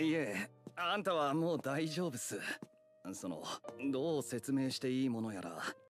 いえあんたはもう大丈夫っす。そのどう説明していいものやら。